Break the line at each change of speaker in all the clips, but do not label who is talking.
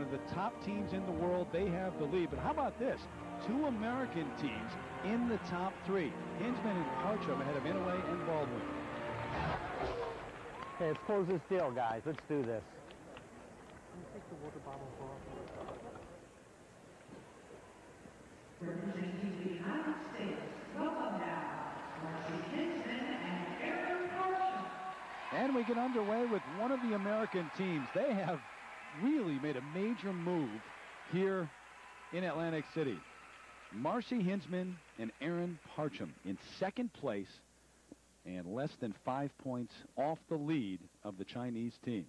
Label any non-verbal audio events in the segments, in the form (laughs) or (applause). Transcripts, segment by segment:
one of the top teams in the world. They have the lead. But how about this? Two American teams in the top three. Hinzmann and Parchem ahead of Inoue and Baldwin.
Okay, let's close this deal, guys. Let's do this.
take the water bottle
Representing the United States, welcome now, Marcy and Aaron.
And we get underway with one of the American teams. They have really made a major move here in Atlantic City. Marcy Hinzmann and Aaron Parchem in second place and less than five points off the lead of the Chinese team.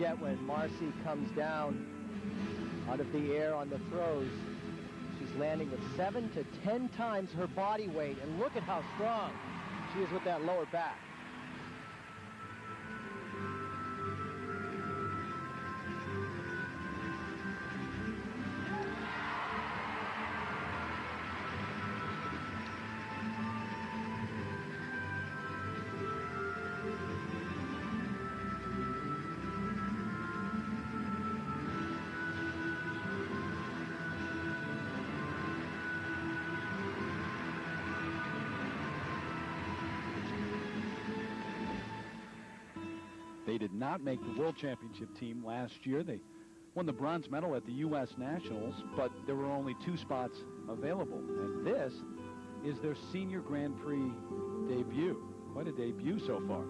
Forget when Marcy comes down out of the air on the throws, she's landing with seven to ten times her body weight. And look at how strong she is with that lower back.
They did not make the World Championship team last year. They won the bronze medal at the U.S. Nationals, but there were only two spots available. And this is their senior Grand Prix debut. Quite a debut so far.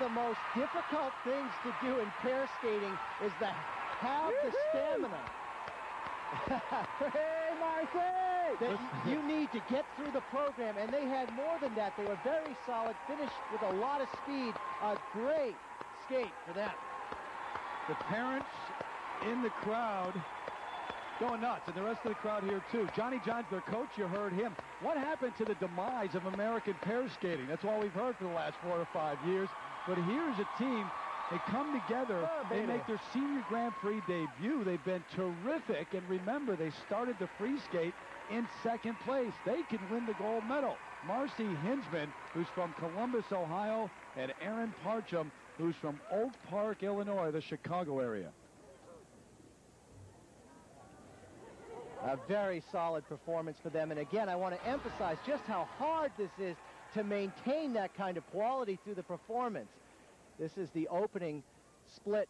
The most difficult things to do in pair skating is to have the stamina. (laughs)
hey, Marcy!
You need to get through the program, and they had more than that. They were very solid, finished with a lot of speed. A great skate for them.
The parents in the crowd going nuts, and the rest of the crowd here too. Johnny Johns, their coach, you heard him. What happened to the demise of American pair skating? That's all we've heard for the last four or five years. But here's a team. They come together.
Oh,
they make their senior Grand Prix debut. They've been terrific. And remember, they started the free skate in second place. They can win the gold medal. Marcy Hinzmann, who's from Columbus, Ohio, and Aaron Parchem, who's from Oak Park, Illinois, the Chicago area.
A very solid performance for them. And again, I want to emphasize just how hard this is to maintain that kind of quality through the performance. This is the opening split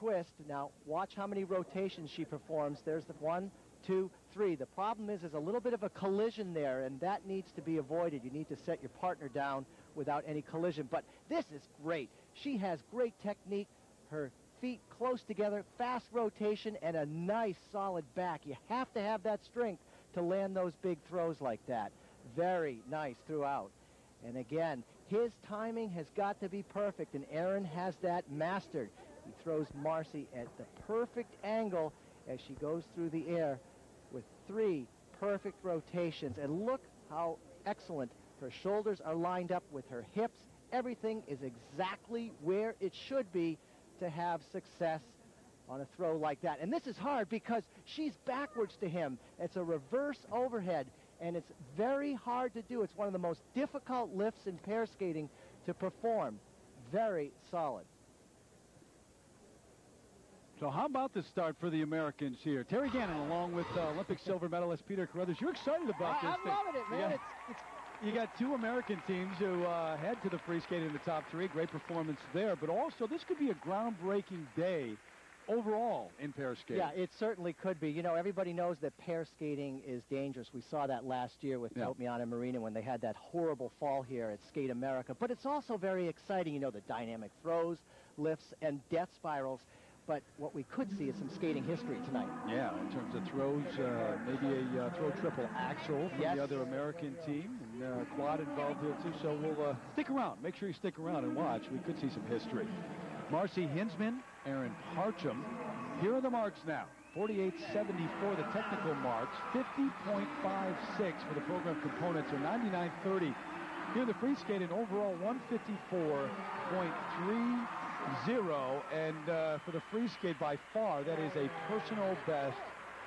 twist. Now, watch how many rotations she performs. There's the one, two, three. The problem is there's a little bit of a collision there, and that needs to be avoided. You need to set your partner down without any collision. But this is great. She has great technique. Her feet close together, fast rotation, and a nice solid back. You have to have that strength to land those big throws like that. Very nice throughout. And again, his timing has got to be perfect, and Aaron has that mastered. He throws Marcy at the perfect angle as she goes through the air with three perfect rotations. And look how excellent her shoulders are lined up with her hips. Everything is exactly where it should be to have success on a throw like that. And this is hard because she's backwards to him. It's a reverse overhead, and it's very hard to do. It's one of the most difficult lifts in pair skating to perform. Very solid.
So how about the start for the Americans here? Terry Gannon along with uh, Olympic silver medalist Peter Carruthers. You're excited about
I,
this
I'm
thing.
loving it, man.
Yeah.
It's, it's
You got two American teams who uh, head to the free skate in the top three. Great performance there. But also, this could be a groundbreaking day overall in pair skating.
Yeah, it certainly could be. You know, everybody knows that pair skating is dangerous. We saw that last year with
Yeah.
Totmianina Marinin when they had that horrible fall here at Skate America. But it's also very exciting, you know, the dynamic throws, lifts, and death spirals. But what we could see is some skating history tonight.
Yeah, in terms of throws, uh, maybe a uh, throw triple axel from
Yes.
the other American team, and uh, quad involved here too. So we'll uh, stick around. Make sure you stick around and watch. We could see some history. Marcy Hinzmann, Aaron Parchem. Here are the marks now. 48.74 the technical marks, 50.56 for the program components, or 99.30 here the free skating overall 154.30 and uh, for the free skate by far that is a personal best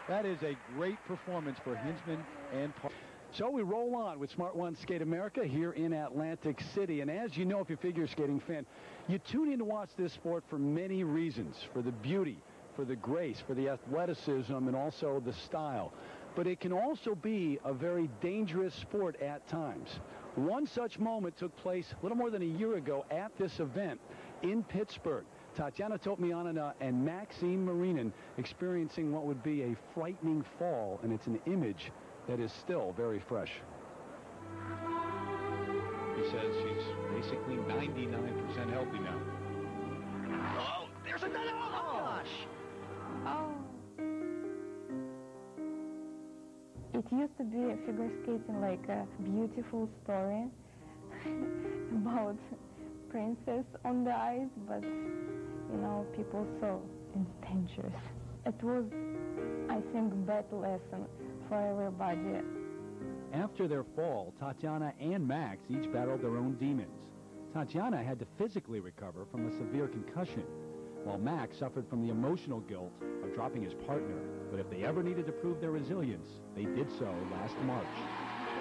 that is a great performance for Hinzmann and Park. So we roll on with Smart One Skate America here in Atlantic City. And as you know, if you're a figure skating fan, you tune in to watch this sport for many reasons. For the beauty, for the grace, for the athleticism, and also the style. But it can also be a very dangerous sport at times. One such moment took place a little more than a year ago at this event in Pittsburgh. Tatiana Totmianina and Maxim Marinin experiencing what would be a frightening fall, and it's an image that is still very fresh. He says she's basically 99% healthy now.
Oh, there's another one! Oh, oh, gosh!
Oh. It used to be a figure skating like a beautiful story (laughs) about princess on the ice, but you know, people saw it's dangerous. It was, I think, bad lesson for everybody.
After their fall, Tatiana and Max each battled their own demons. Tatiana had to physically recover from a severe concussion, while Max suffered from the emotional guilt of dropping his partner. But if they ever needed to prove their resilience, they did so last March.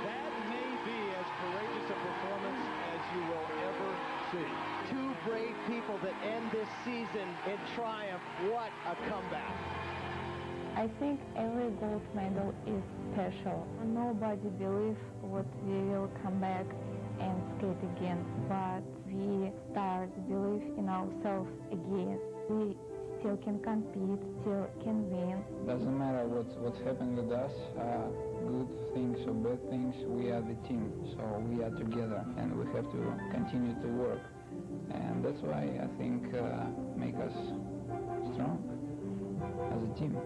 That may be as courageous a performance as you will ever see.
Two brave people that end this season in triumph. What a comeback.
I think every gold medal is special. Nobody believes what we will come back and skate again, but we start believe in ourselves again. We still can compete, still can win.
Doesn't matter what's what's happened with us, uh, good things or bad things. We are the team, so we are together, and we have to continue to work and that's why I think uh, make us strong as a team.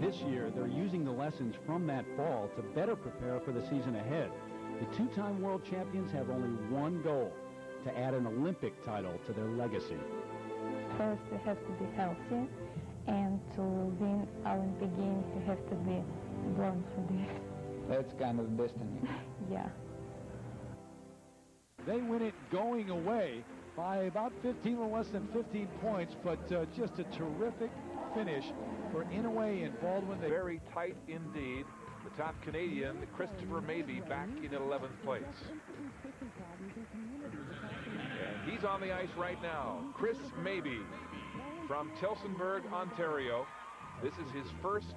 This year, they're using the lessons from that fall to better prepare for the season ahead. The two-time world champions have only one goal, to add an Olympic title to their legacy.
First, you have to be healthy, and to win Olympic Games, you have to be born for this.
That's kind of destiny. (laughs)
yeah.
They win it going away by about 15 or less than 15 points, but uh, just a terrific finish for Inoue and Baldwin. They
Very tight indeed. The top Canadian, Christopher Mabey, back in 11th place. And he's on the ice right now. Chris Mabey from Tillsonburg, Ontario. This is his first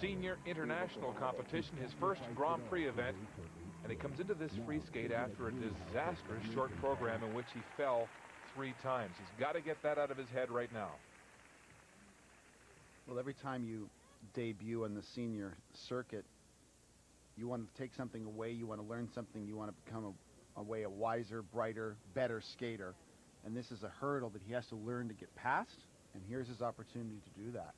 senior international competition, his first Grand Prix event. And he comes into this free skate after a disastrous short program in which he fell three times. He's got to get that out of his head right now.
Well, every time you debut on the senior circuit, you want to take something away, you want to learn something, you want to become a, a way a wiser, brighter, better skater. And this is a hurdle that he has to learn to get past, and here's his opportunity to do that.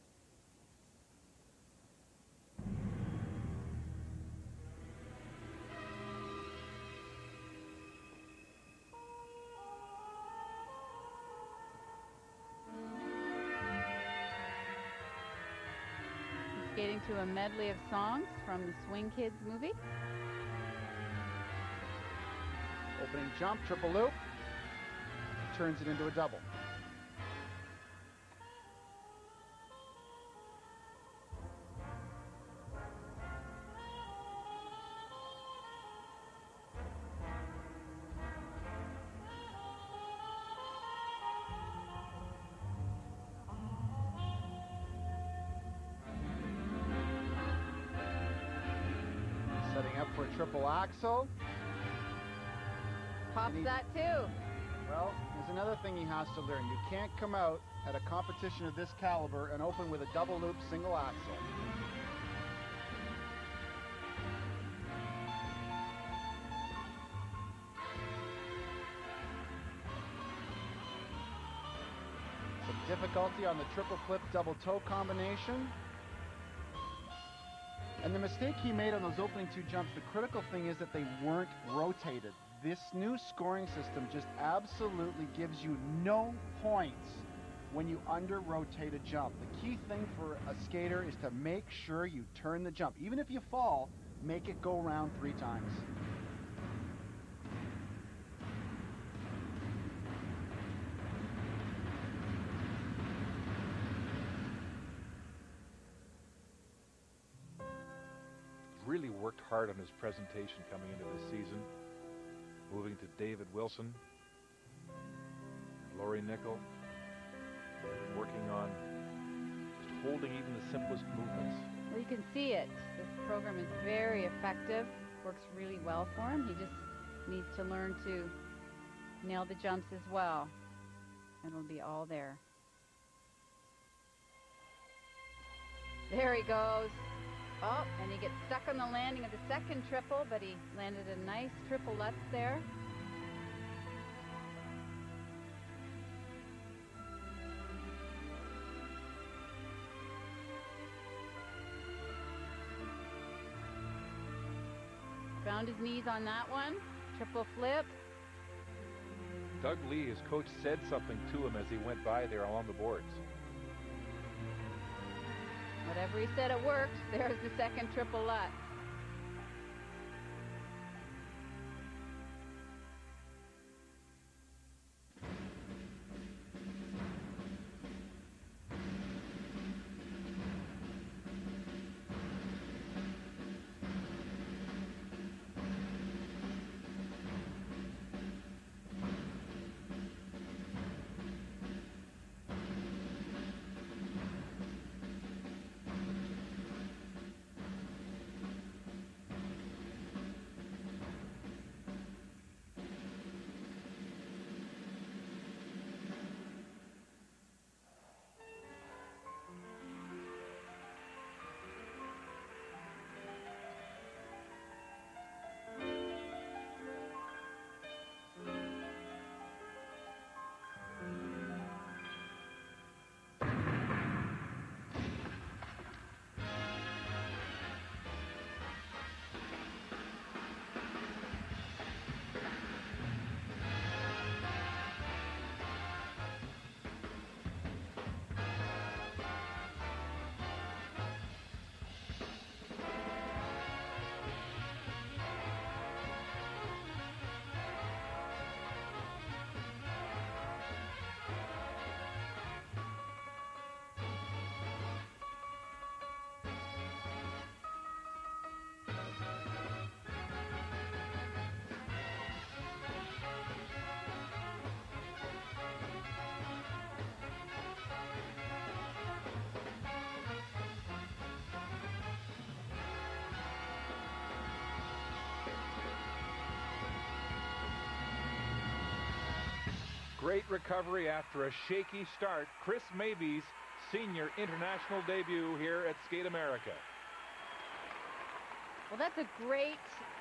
To a medley of songs from the Swing Kids movie.
Opening jump, triple loop, turns it into a double. Axel.
Pops
Neat.
that too.
Well, there's another thing he has to learn. You can't come out at a competition of this caliber and open with a double loop single axel. Some difficulty on the triple flip double toe combination. And the mistake he made on those opening two jumps, the critical thing is that they weren't rotated. This new scoring system just absolutely gives you no points when you under rotate a jump. The key thing for a skater is to make sure you turn the jump. Even if you fall, make it go around three times.
Worked hard on his presentation coming into this season. Moving to David Wilson, Lori Nichol, working on just holding even the simplest movements.
Well, you can see it. This program is very effective. Works really well for him. He just needs to learn to nail the jumps as well. and It'll be all there. There he goes. Oh, and he gets stuck on the landing of the second triple, but he landed a nice triple Lutz there. Found his knees on that one. Triple flip.
Doug Leigh, his coach, said something to him as he went by there along the boards.
Whatever he said, it worked. There's the second triple Lutz.
Great recovery after a shaky start. Chris Mabey's senior international debut here at Skate America.
Well, that's a great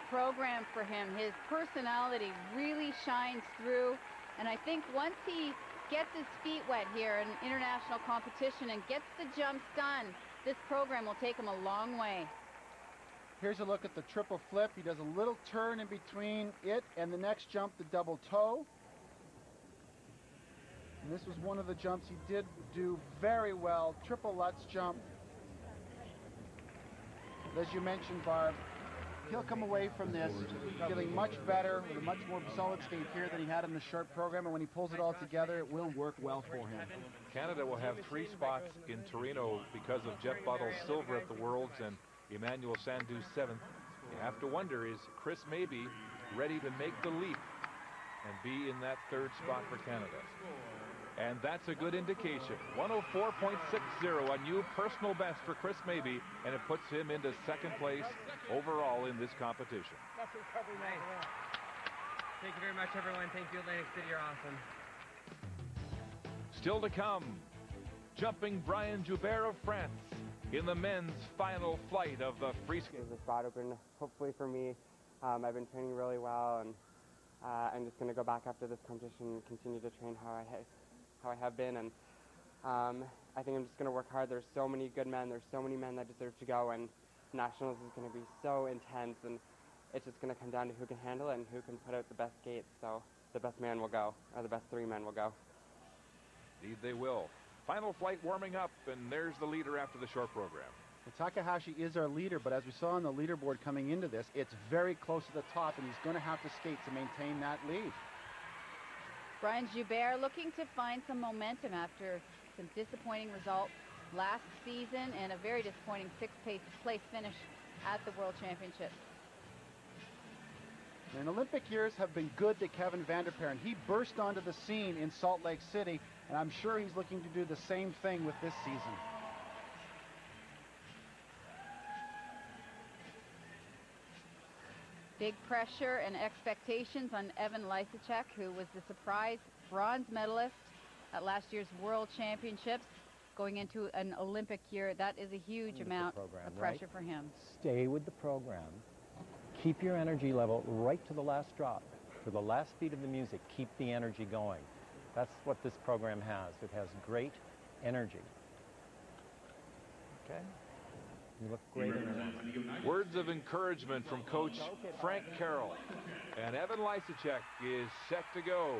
program for him. His personality really shines through. And I think once he gets his feet wet here in international competition and gets the jumps done, this program will take him a long way.
Here's a look at the triple flip. He does a little turn in between it and the next jump, the double toe. And this was one of the jumps he did do very well. Triple Lutz jump. As you mentioned, Barb, he'll come away from this feeling much better with a much more solid skate here than he had in the short program. And when he pulls it all together, it will work well for him.
Canada will have three spots in Torino because of Jeff Buttle's silver at the Worlds and Emanuel Sandhu's seventh. You have to wonder, is Chris Mabey ready to make the leap and be in that third spot for Canada? And that's a good indication. 104.60, a new personal best for Chris Mabey, and it puts him into second place overall in this competition.
Thank you very much, everyone. Thank you, Atlantic City. You're awesome.
Still to come, jumping Brian Joubert of France in the men's final flight of the free skate.
The spot open, hopefully for me. Um, I've been training really well, and uh, I'm just going to go back after this competition and continue to train how I how I have been, and um, I think I'm just going to work hard. There's so many good men. There's so many men that deserve to go, and nationals is going to be so intense, and it's just going to come down to who can handle it and who can put out the best skates. So the best man will go, or the best three men will go.
Indeed, they will. Final flight warming up, and there's the leader after the short program.
Well, Takahashi is our leader, but as we saw on the leaderboard coming into this, it's very close to the top, and he's going to have to skate to maintain that lead.
Brian Joubert looking to find some momentum after some disappointing results last season and a very disappointing sixth place finish at the World Championships.
And Olympic years have been good to Kevin van der Perren. He burst onto the scene in Salt Lake City, and I'm sure he's looking to do the same thing with this season.
Big pressure and expectations on Evan Lysacek, who was the surprise bronze medalist at last year's World Championships. Going into an Olympic year, that is a huge amount
program,
of pressure
right?
for him.
Stay with the program. Keep your energy level right to the last drop. For the last beat of the music, keep the energy going. That's what this program has. It has great energy. Okay? You look great in there.
Words of encouragement from coach Frank Carroll. And Evan Lysacek is set to go.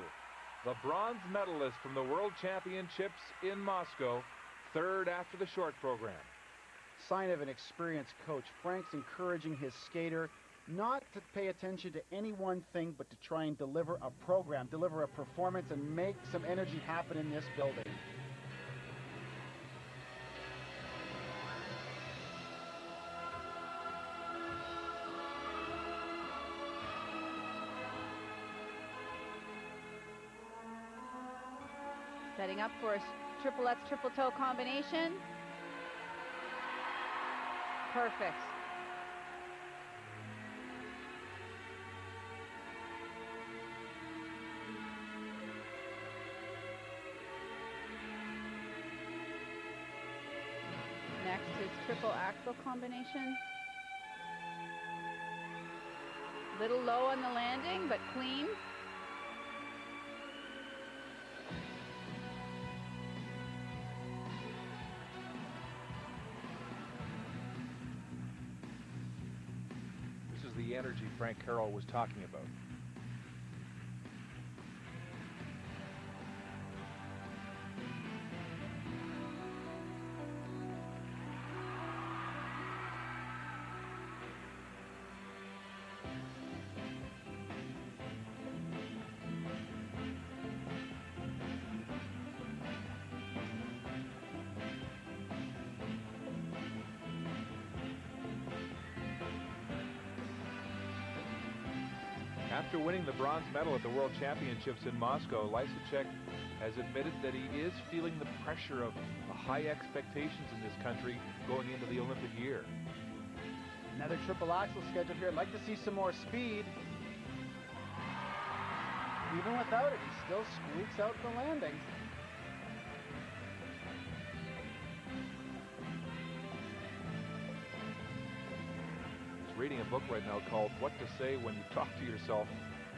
The bronze medalist from the World Championships in Moscow, third after the short program.
Sign of an experienced coach. Frank's encouraging his skater not to pay attention to any one thing, but to try and deliver a program, deliver a performance, and make some energy happen in this building.
Setting up for a triple Lutz triple toe combination. Perfect. Next is triple axel combination. Little low on the landing, but clean.
Frank Carroll was talking about. The bronze medal at the World Championships in Moscow, Lysacek has admitted that he is feeling the pressure of the high expectations in this country going into the Olympic year.
Another triple axel scheduled here. I'd like to see some more speed. even without it, he still squeaks out the landing.
He's reading a book right now called What to Say When You Talk to Yourself.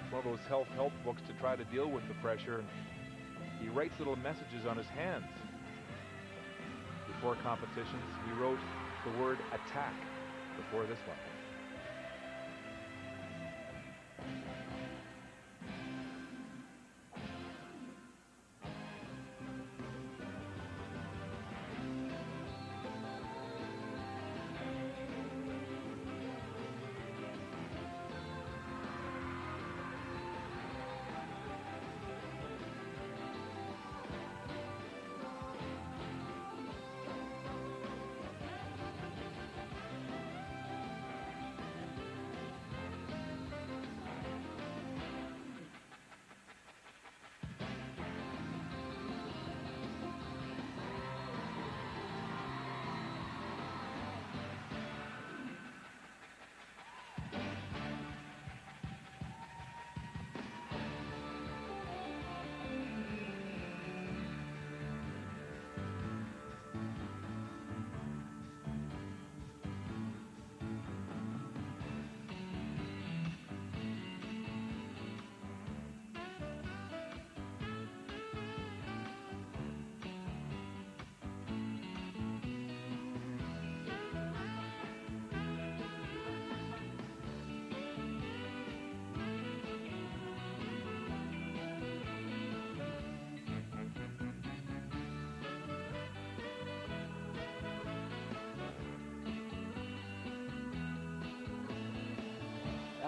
One of those self-help books to try to deal with the pressure. He writes little messages on his hands. Before competitions, he wrote the word attack before this one.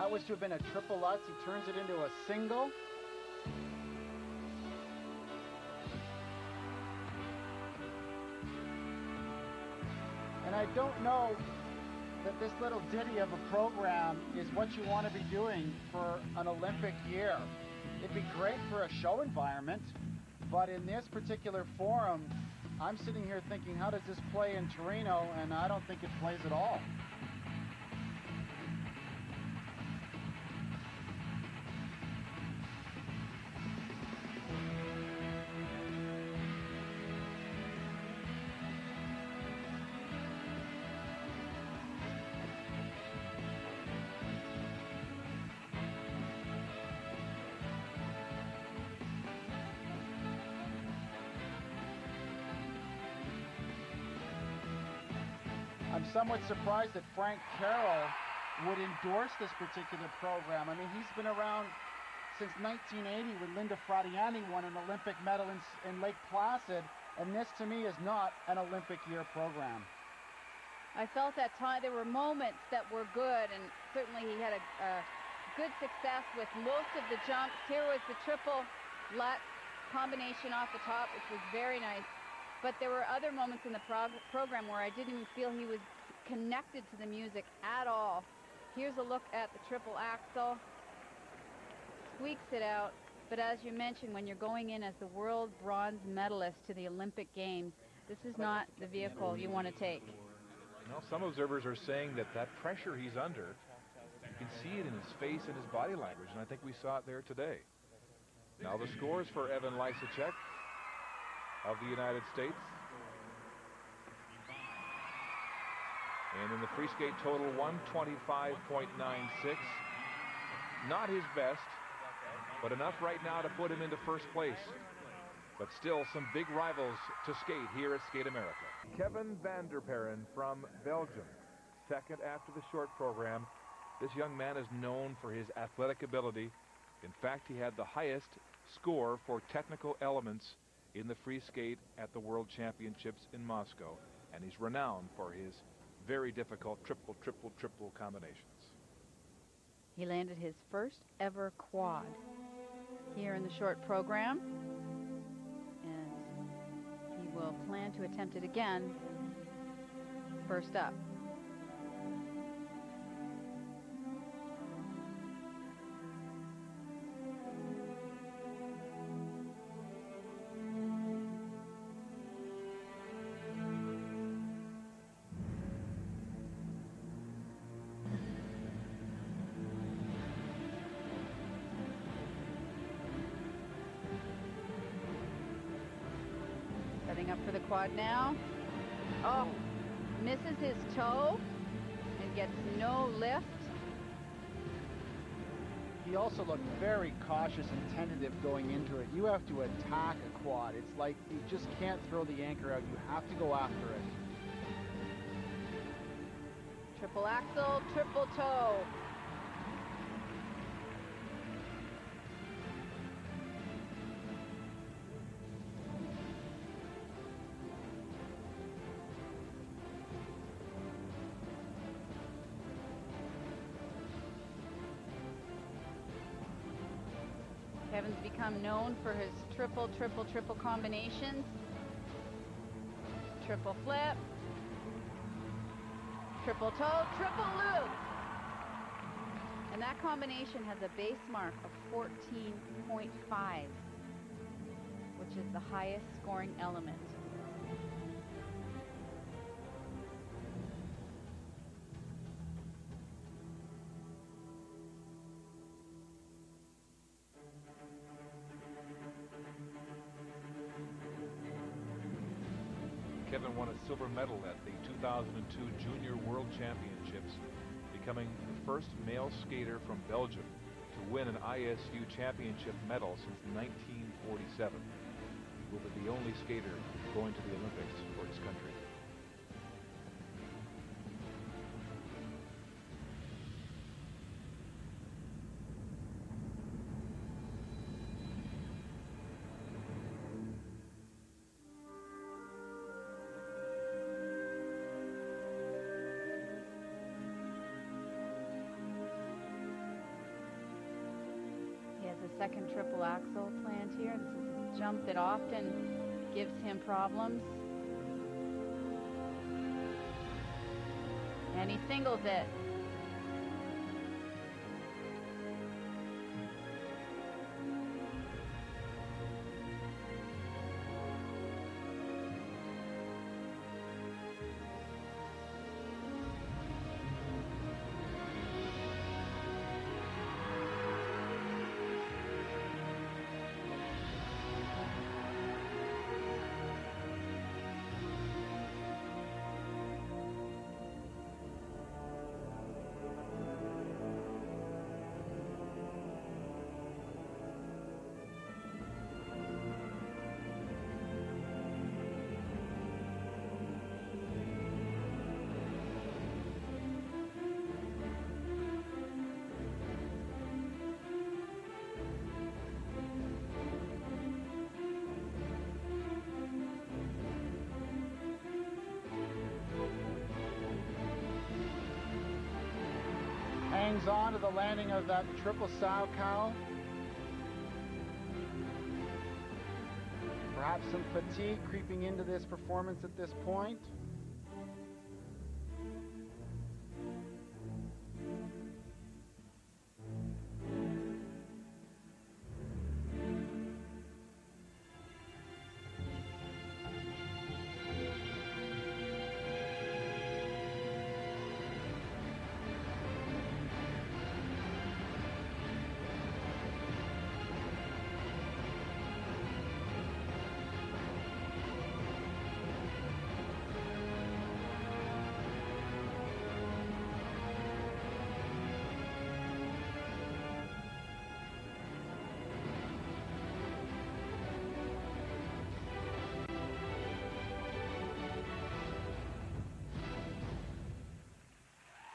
That was to have been a triple Lutz. He turns it into a single. And I don't know that this little ditty of a program is what you want to be doing for an Olympic year. It'd be great for a show environment, but in this particular forum, I'm sitting here thinking, how does this play in Torino? And I don't think it plays at all. Somewhat surprised that Frank Carroll would endorse this particular program. I mean, he's been around since 1980 when Linda Fratianne won an Olympic medal in, in Lake Placid, and this to me is not an Olympic year program.
I felt that time there were moments that were good, and certainly he had a, a good success with most of the jumps. Here was the triple Lutz combination off the top, which was very nice. But there were other moments in the prog program where I didn't even feel he was connected to the music at all. Here's a look at the triple axel. Squeaks it out. But as you mentioned, when you're going in as the world bronze medalist to the Olympic Games, this is not the vehicle you want to take.
Know, some observers are saying that that pressure he's under, you can see it in his face and his body language, and I think we saw it there today. Now the scores for Evan Lysacek of the United States. And in the free skate total, 125.96. Not his best, but enough right now to put him into first place. But still some big rivals to skate here at Skate America. Kevin van der Perren from Belgium, second after the short program. This young man is known for his athletic ability. In fact, he had the highest score for technical elements in the free skate at the World Championships in Moscow, and he's renowned for his very difficult triple, triple, triple combinations.
He landed his first ever quad here in the short program, and he will plan to attempt it again first up. Quad now. Oh, misses his toe and gets no lift.
He also looked very cautious and tentative going into it. You have to attack a quad. It's like you just can't throw the anchor out. You have to go after it.
Triple axel, triple toe. Become known for his triple, triple, triple combinations. Triple flip. Triple toe, triple loop. And that combination has a base mark of 14.5, which is the highest scoring element.
Silver medal at the 2002 Junior World Championships, becoming the first male skater from Belgium to win an ISU championship medal since 1947. He will be the only skater going to the Olympics for his country.
Second triple axel planned here. This is a jump that often gives him problems. And he singles it.
On to the landing of that triple Salchow. Perhaps some fatigue creeping into this performance at this point.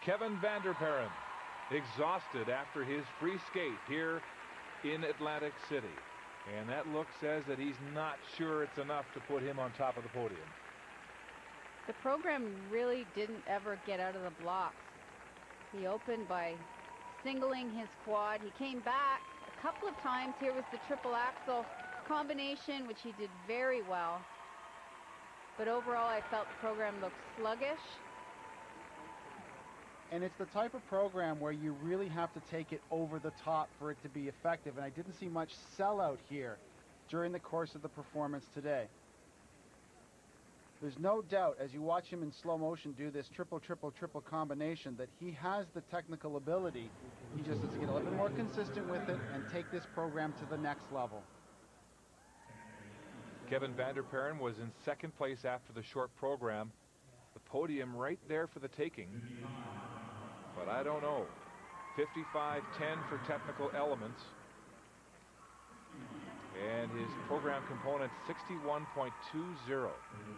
Kevin van der Perren, exhausted after his free skate here in Atlantic City. And that look says that he's not sure it's enough to put him on top of the podium.
The program really didn't ever get out of the blocks. He opened by singling his quad. He came back a couple of times. Here was the triple axel combination, which he did very well. But overall, I felt the program looked sluggish.
And it's the type of program where you really have to take it over the top for it to be effective. And I didn't see much sellout here during the course of the performance today. There's no doubt, as you watch him in slow motion do this triple, triple, triple combination, that he has the technical ability. He just has to get a little bit more consistent with it and take this program to the next level.
Kevin van der Perren was in second place after the short program. The podium right there for the taking. But I don't know. 55-10 for technical elements. And his program component 61.20.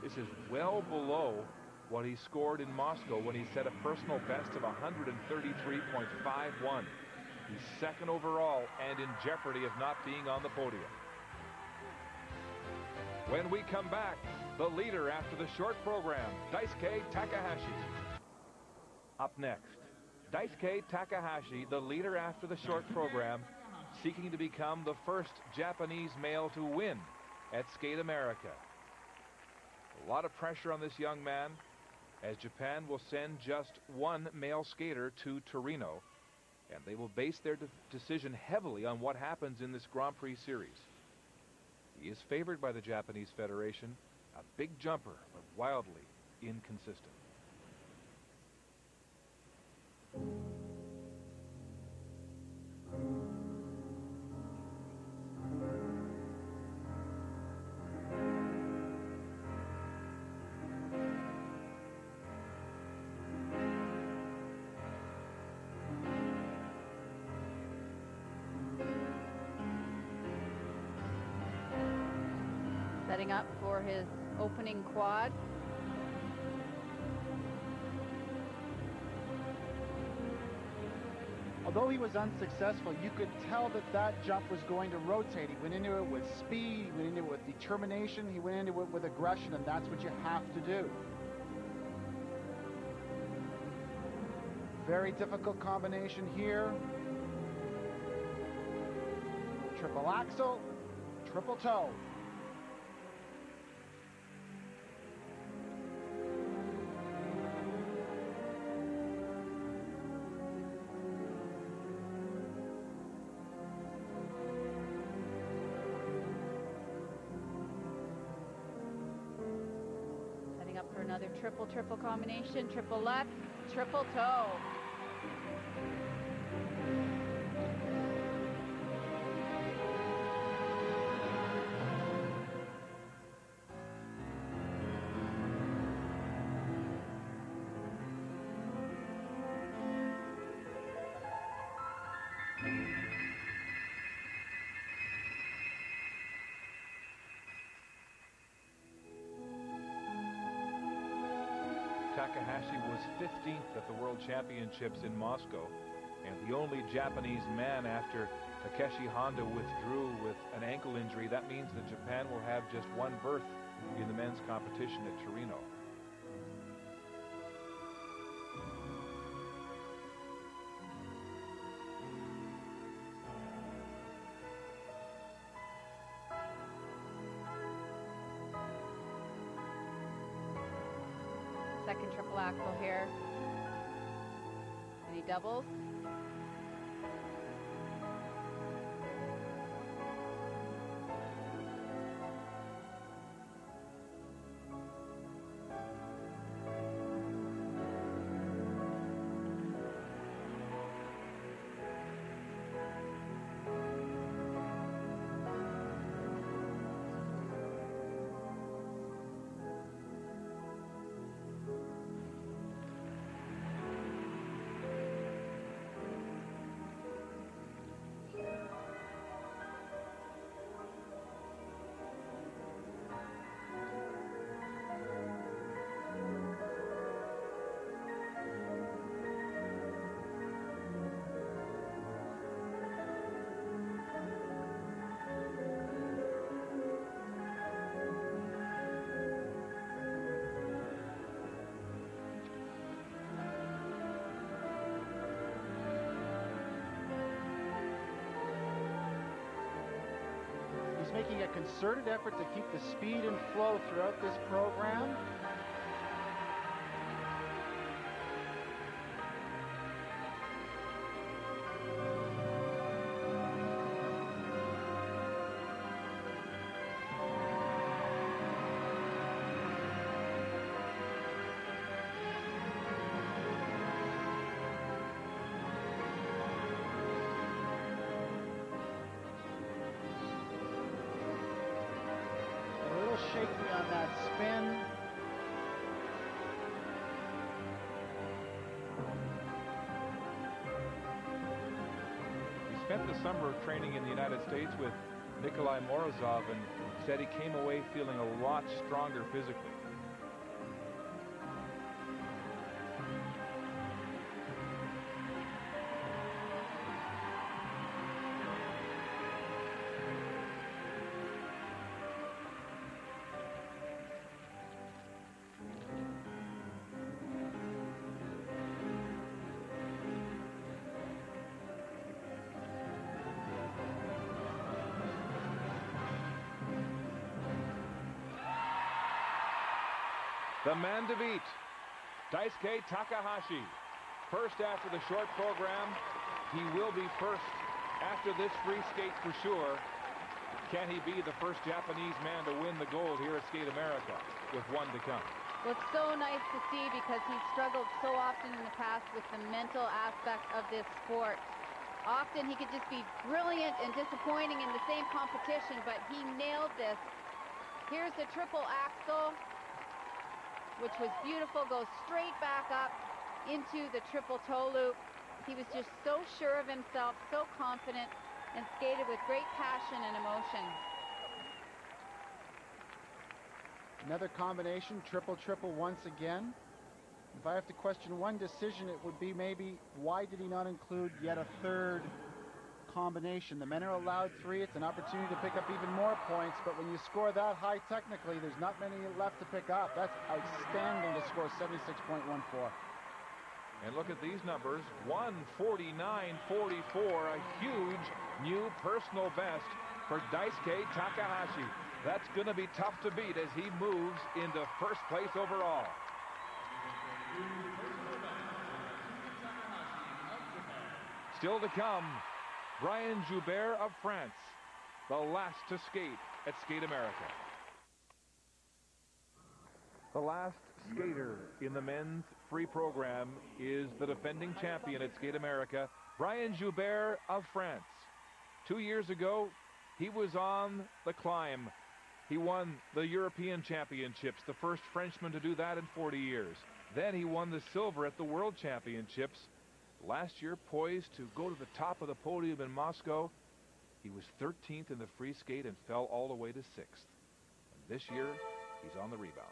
This is well below what he scored in Moscow when he set a personal best of 133.51. He's second overall and in jeopardy of not being on the podium. When we come back, the leader after the short program, Daisuke Takahashi. Up next, Daisuke Takahashi, the leader after the short program, seeking to become the first Japanese male to win at Skate America. A lot of pressure on this young man as Japan will send just one male skater to Torino and they will base their de decision heavily on what happens in this Grand Prix series. He is favored by the Japanese Federation, a big jumper, but wildly inconsistent.
Setting up for his opening quad.
Although he was unsuccessful, you could tell that that jump was going to rotate. He went into it with speed, he went into it with determination, he went into it with aggression, and that's what you have to do. Very difficult combination here. Triple axel, triple toe.
Another triple triple combination, triple left, triple toe.
Takahashi was 15th at the World Championships in Moscow and the only Japanese man after Takeshi Honda withdrew with an ankle injury. That means that Japan will have just one berth in the men's competition at Torino.
Any
making a concerted effort to keep the speed and flow throughout this program.
Spent the summer training in the United States with Nikolai Morozov and said he came away feeling a lot stronger physically. The man to beat, Daisuke Takahashi. First after the short program. He will be first after this free skate for sure. Can he be the first Japanese man to win the gold here at Skate America with one to come?
Well, it's so nice to see because he's struggled so often in the past with the mental aspect of this sport. Often he could just be brilliant and disappointing in the same competition, but he nailed this. Here's the triple axel which was beautiful, goes straight back up into the triple toe loop. He was just so sure of himself, so confident, and skated with great passion and emotion.
Another combination, triple, triple once again. If I have to question one decision, it would be maybe why did he not include yet a third combination. The men are allowed three. It's an opportunity to pick up even more points, but when you score that high technically, there's not many left to pick up. That's outstanding to score 76.14.
And look at these numbers, 149.44, a huge new personal best for Daisuke Takahashi. That's going to be tough to beat as he moves into first place overall. Still to come, Brian Joubert of France, the last to skate at Skate America. The last skater in the men's free program is the defending champion at Skate America, Brian Joubert of France. Two years ago, he was on the climb. He won the European Championships, the first Frenchman to do that in 40 years. Then he won the silver at the World Championships Last year, poised to go to the top of the podium in Moscow, he was 13th in the free skate and fell all the way to 6th. And this year, he's on the rebound.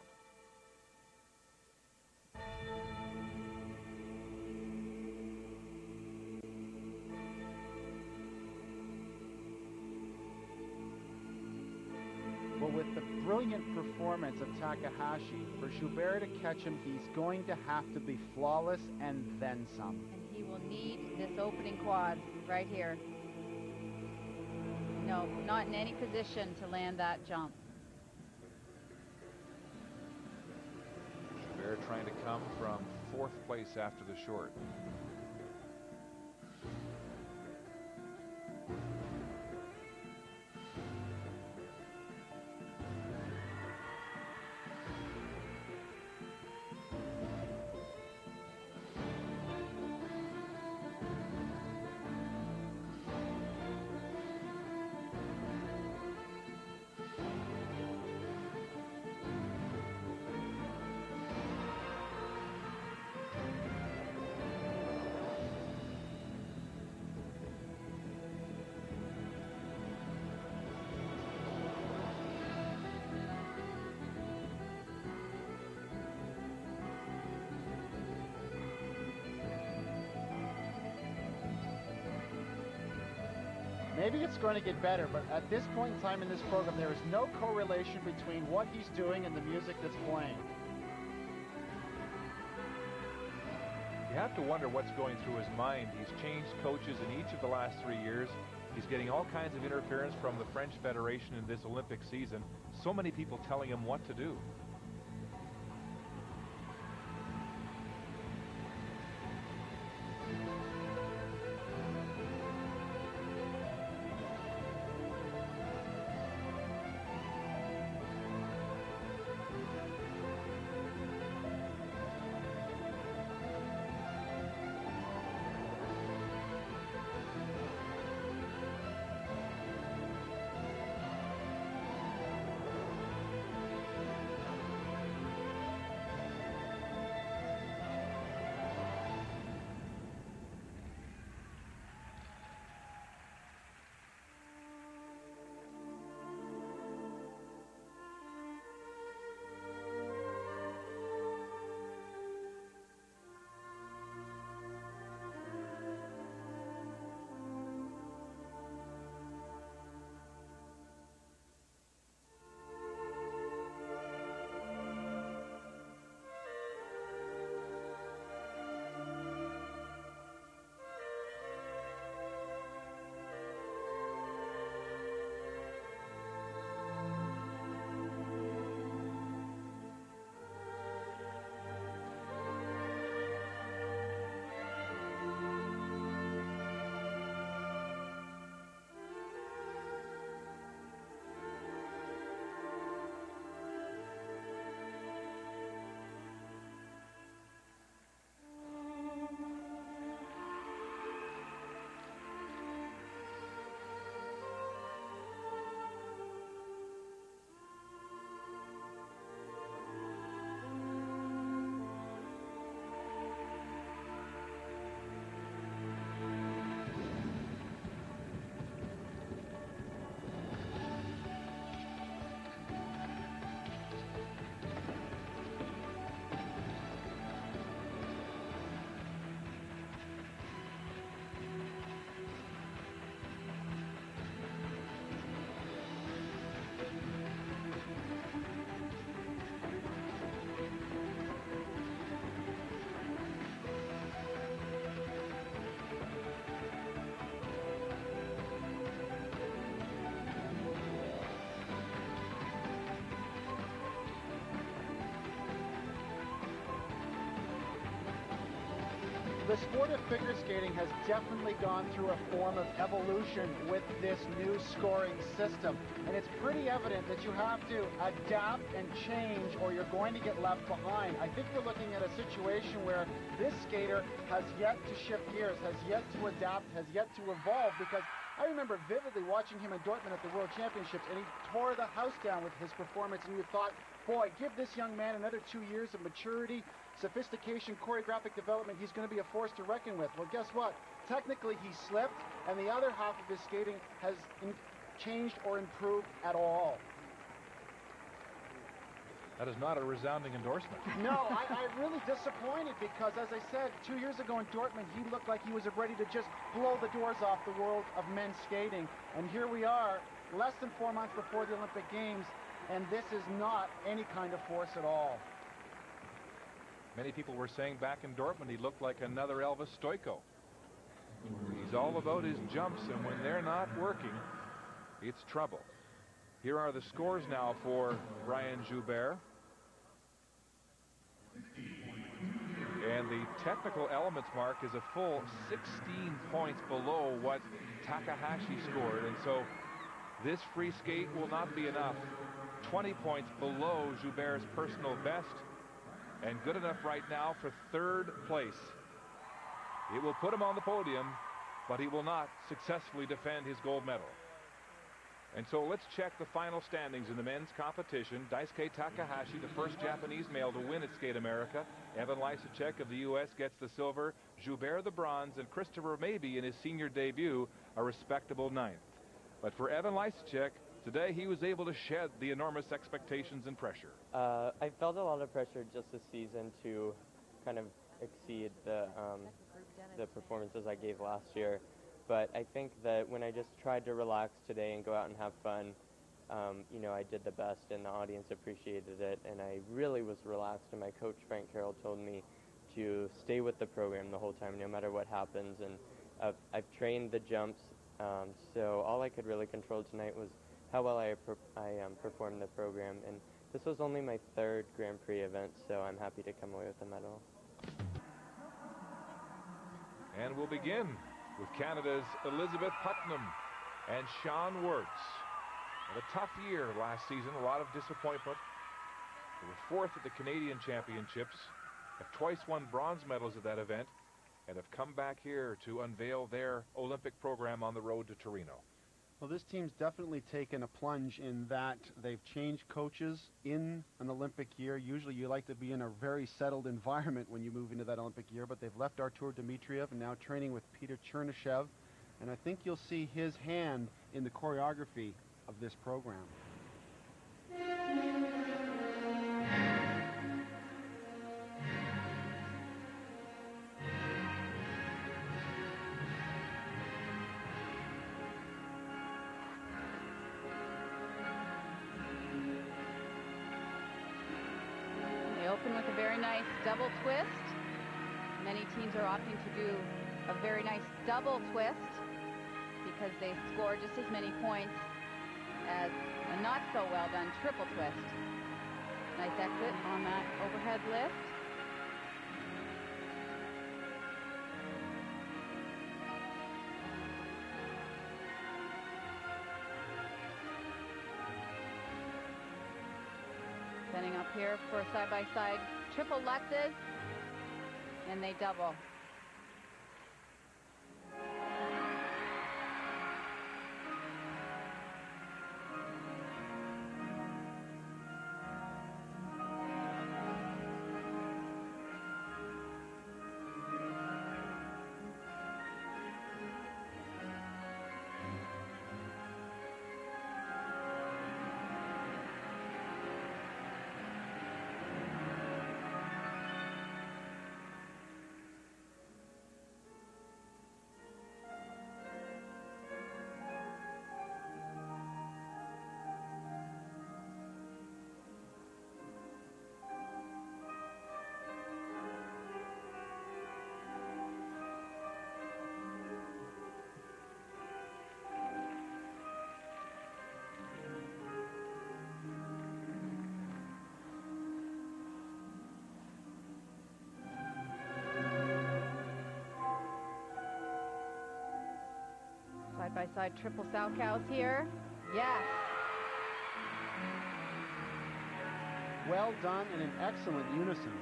Well, with the brilliant performance of Takahashi, for Joubert to catch him, he's going to have to be flawless and then some
will need this opening quad right here. No, not in any position to land that jump.
Bear trying to come from fourth place after the short.
Maybe it's going to get better, but at this point in time in this program, there is no correlation between what he's doing and the music that's playing.
You have to wonder what's going through his mind. He's changed coaches in each of the last three years. He's getting all kinds of interference from the French Federation in this Olympic season. So many people telling him what to do.
The sport of figure skating has definitely gone through a form of evolution with this new scoring system. And it's pretty evident that you have to adapt and change or you're going to get left behind. I think we're looking at a situation where this skater has yet to shift gears, has yet to adapt, has yet to evolve because I remember vividly watching him in Dortmund at the World Championships, and he tore the house down with his performance, and you thought, boy, give this young man another two years of maturity, sophistication, choreographic development, he's going to be a force to reckon with. Well, guess what? Technically, he slipped, and the other half of his skating has changed or improved at all.
That is not a resounding endorsement. (laughs)
No, I, am really disappointed because, as I said, two years ago in Dortmund, he looked like he was ready to just blow the doors off the world of men's skating. And here we are, less than four months before the Olympic Games, and this is not any kind of force at all.
Many people were saying back in Dortmund he looked like another Elvis Stojko. He's all about his jumps, and when they're not working, it's trouble. Here are the scores now for Brian Joubert. And the technical elements mark is a full 16 points below what Takahashi scored. And so this free skate will not be enough. 20 points below Joubert's personal best and good enough right now for third place. It will put him on the podium, but he will not successfully defend his gold medal. And so let's check the final standings in the men's competition. Daisuke Takahashi, the first Japanese male to win at Skate America. Evan Lysacek of the U.S. gets the silver. Joubert the bronze. And Christopher Mabey in his senior debut, a respectable ninth. But for Evan Lysacek, today he was able to shed the enormous expectations and pressure.
Uh, I felt a lot of pressure just this season to kind of exceed the, um, the performances I gave last year. But I think that when I just tried to relax today and go out and have fun, um, you know, I did the best and the audience appreciated it. And I really was relaxed. And my coach, Frank Carroll, told me to stay with the program the whole time, no matter what happens. And I've, I've trained the jumps. Um, so all I could really control tonight was how well I, I um, performed the program. And this was only my third Grand Prix event, so I'm happy to come away with the medal.
And we'll begin with Canada's Elizabeth Putnam and Sean Wirtz. And a tough year last season, a lot of disappointment. They were fourth at the Canadian Championships, have twice won bronze medals at that event, and have come back here to unveil their Olympic program on the road to Torino.
Well, this team's definitely taken a plunge in that they've changed coaches in an Olympic year. Usually you like to be in a very settled environment when you move into that Olympic year, but they've left Artur Dmitriev and now training with Peter Chernyshev. And I think you'll see his hand in the choreography of this program.
Opting to do a very nice double twist because they score just as many points as a not so well done triple twist. Nice exit on that overhead lift. Setting up here for side-by-side -side triple Lutzes, and they double. Side-by-side triple cows here. Yes.
Well done and an excellent unison.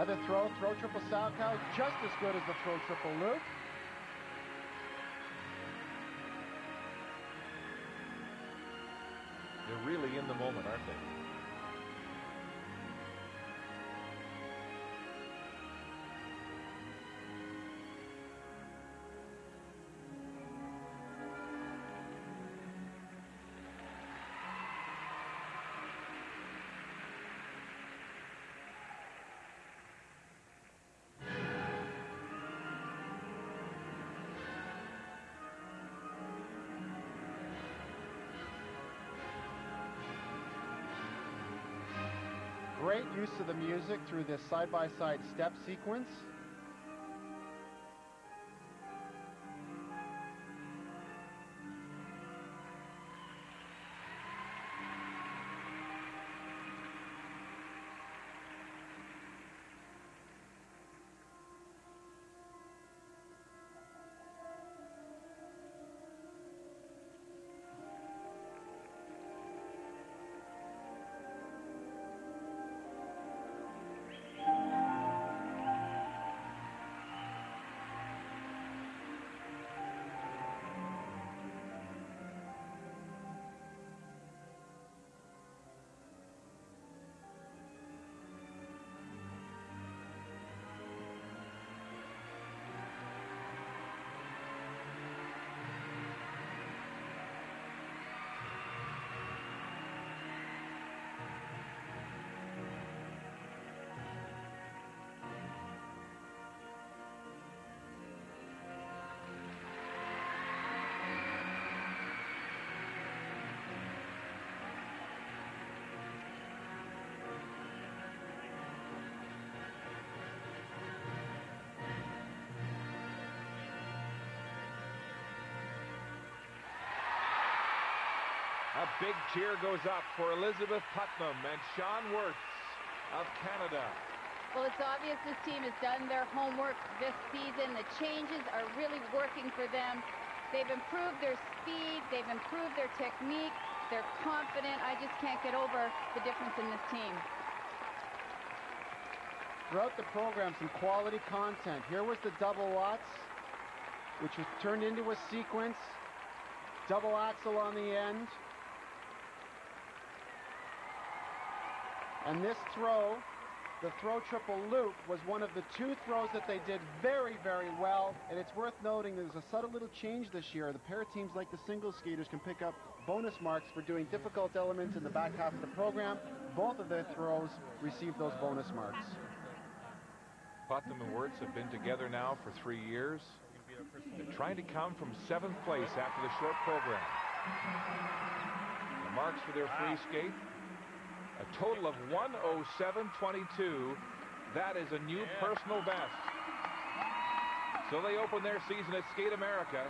Another throw, throw triple Salchow, just as good as the throw triple loop.
They're really in the moment, aren't they?
Great use of the music through this side-by-side step sequence.
A big cheer goes up for Elizabeth Putnam and Sean Wirtz of Canada.
Well, it's obvious this team has done their homework this season. The changes are really working for them. They've improved their speed. They've improved their technique. They're confident. I just can't get over the difference in this team.
Throughout the program, some quality content. Here was the double Watts, which was turned into a sequence. Double axel on the end. And this throw, the throw triple loop, was one of the two throws that they did very, very well. And it's worth noting there's a subtle little change this year. The pair teams like the single skaters can pick up bonus marks for doing difficult elements in the back half of the program. Both of their throws received those bonus marks.
Putnam and Wirtz have been together now for three years. They're trying to come from seventh place after the short program. The marks for their free skate, a total of 107.22. That is a new personal best. So they open their season at Skate America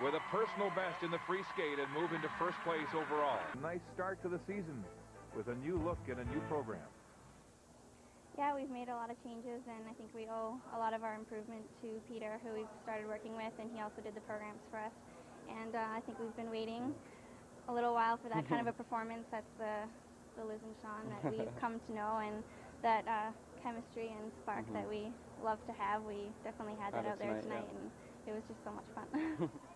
with a personal best in the free skate and move into first place overall. Nice start to the season with a new look and a new program.
Yeah, we've made a lot of changes, and I think we owe a lot of our improvement to Peter, who we've started working with, and he also did the programs for us. And uh, I think we've been waiting a little while for that kind of a (laughs) performance. That's the, the Liz and Sean that we've (laughs) come to know, and that uh, chemistry and spark
Mhm.
that we love to have. We definitely had that out there
tonight,
tonight,
yeah.
and it was just so much fun. (laughs)